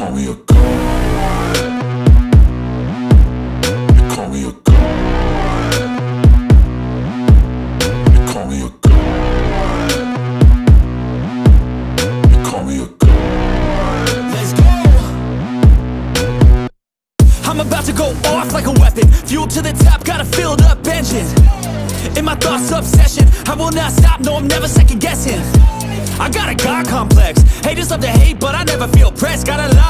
call me a god. Call me a call me a call me a. Let's go. I'm about to go off like a weapon. Fuel to the top, got a filled up engine. In my thoughts, obsession. I will not stop, no, I'm never second guessing. I got a God complex. Haters love to hate, but I never feel pressed. Got a lot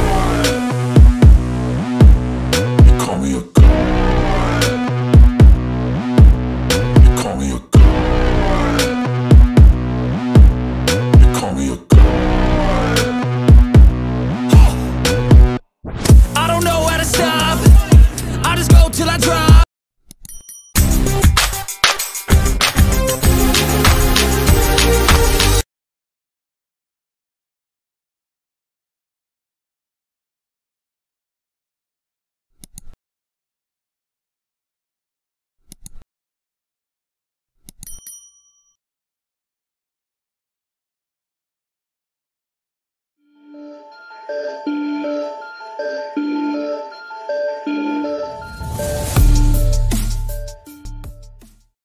till I drop.